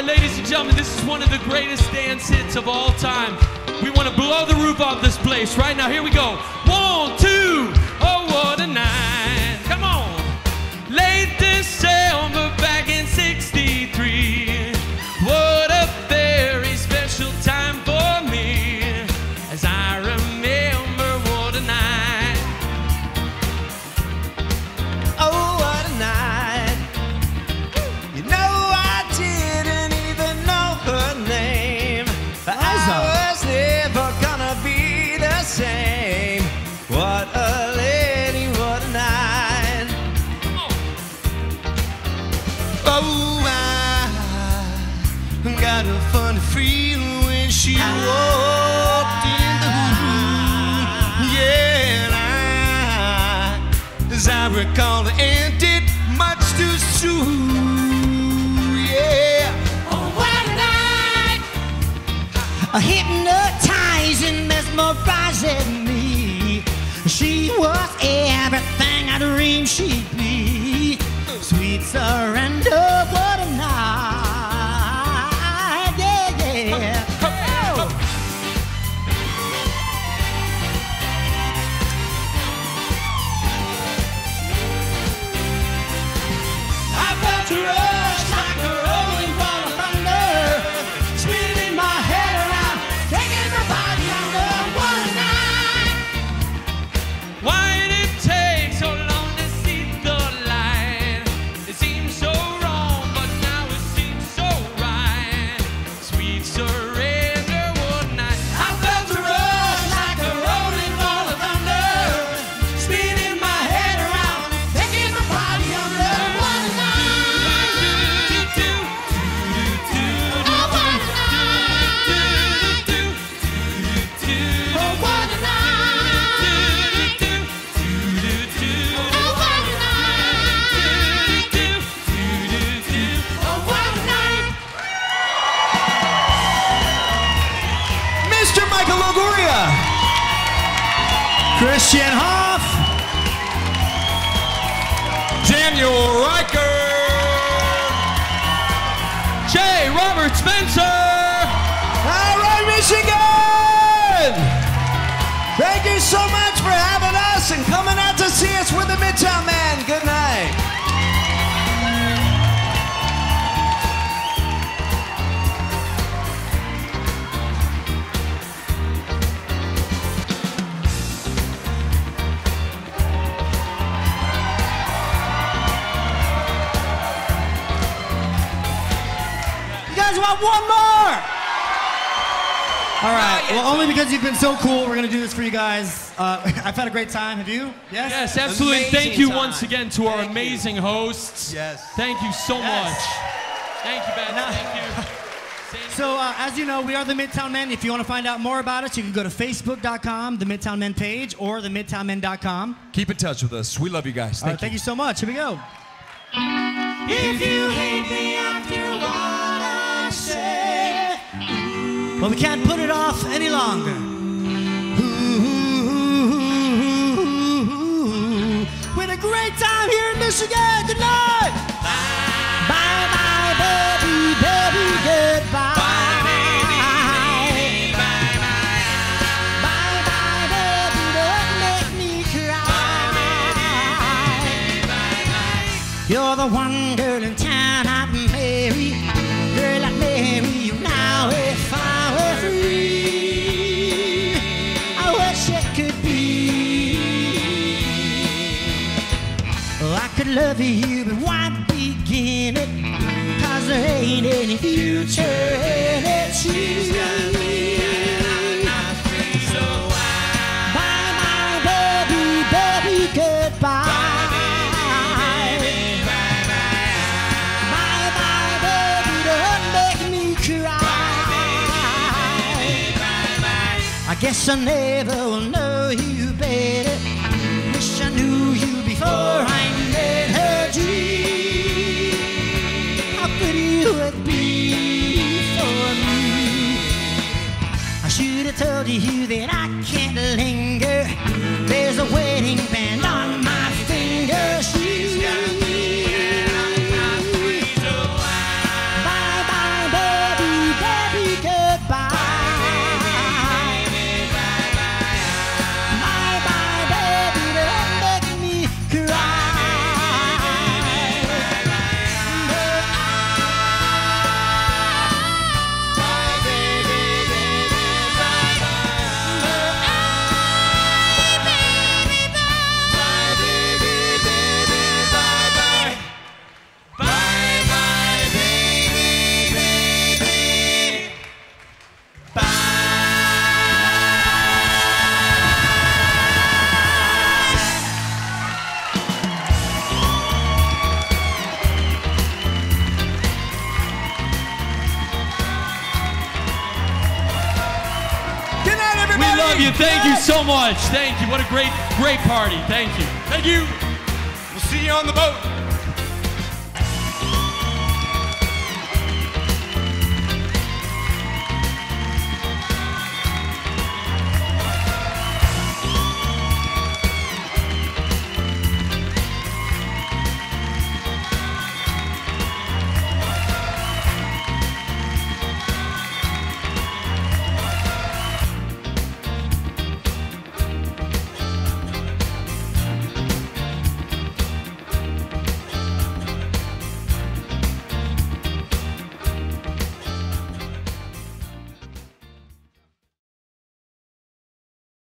Right, ladies and gentlemen, this is one of the greatest dance hits of all time. We want to blow the roof off this place right now. Here we go. One, two, oh, what a night. Same. What a lady, what a night. Oh, I got a funny feeling when she walked in the room. Yeah, and I as I recall, it ended much too soon. Yeah. Oh, what a night! A hypnotizing, mesmerizing me. She was everything I dreamed she'd be. Sweet surrender, what a night! Yeah, yeah. I felt a Christian Hoff. Daniel Reichard. J. Robert Spencer. All right, Michigan. Thank you so much for having us and coming out to see us with the Midtown Men. Guys want one more? All right. Well, only because you've been so cool, we're gonna do this for you guys. Uh, I've had a great time. Have you? Yes. Yes, absolutely. Amazing Thank you time. once again to our Thank you. amazing hosts. Yes. Thank you so Yes. much. Thank you, Ben. Now- Thank you. So, uh, as you know, we are the Midtown Men. If you want to find out more about us, you can go to facebook.com, the Midtown Men page, or the midtownmen.com. Keep in touch with us. We love you guys. All right, thank you so much. Here we go. If you hate me after what I Well, we can't put it off any longer. We had a great time here in Michigan. Good night. Bye, bye, baby, baby, goodbye. Bye, bye, baby, don't make me cry. You're the one girl in town Love you, but why begin it? Cause there ain't any future in it. She's got me and I'm not free, so. Bye, bye, baby, baby, goodbye. Bye, bye, baby, don't make me cry. I guess I never will know you better. Wish I knew you before love you. Thank you so much. Thank you. What a great, great party. Thank you. Thank you. We'll see you on the boat.